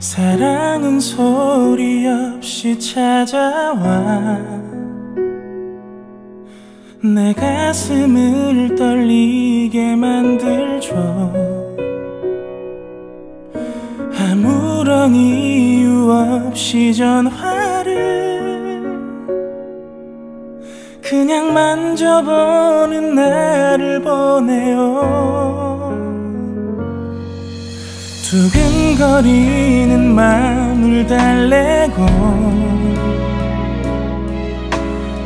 사랑은 소리 없이 찾아와. 내 가슴을 떨리게 만들죠. 아무런 이유 없이 전화를 그냥 만져보는 나를 보내요 두근거리는 마음을 달래고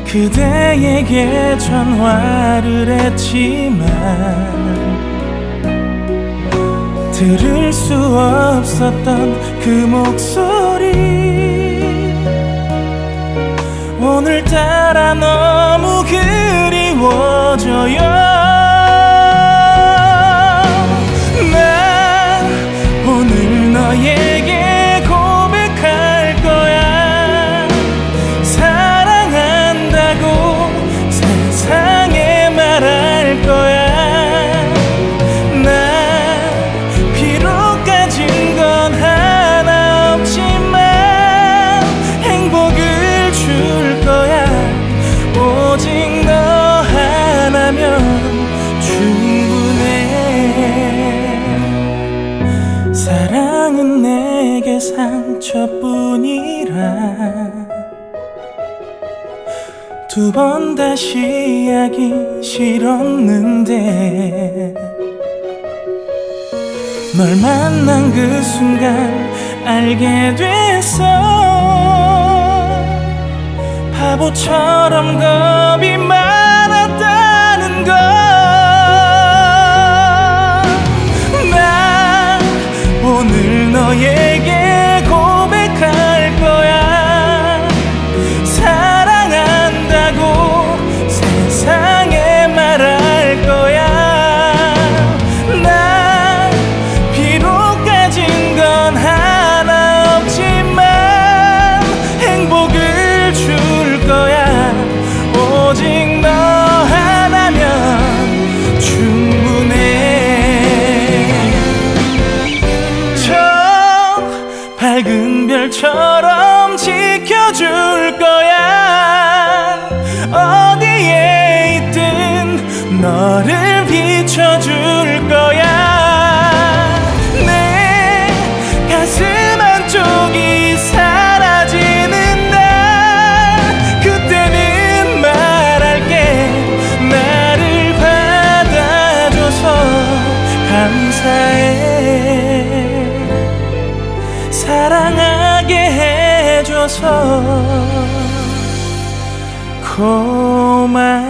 그대에게 전화를 했지만 들을 수 없었던 그 목소리 오늘따라 너무 그리워져요 상처뿐이라. 두 번 다시 하기 싫었는데 널 만난 그 순간 알게 됐어. 바보처럼 겁이 감사해. 사랑하게 해줘서 고마워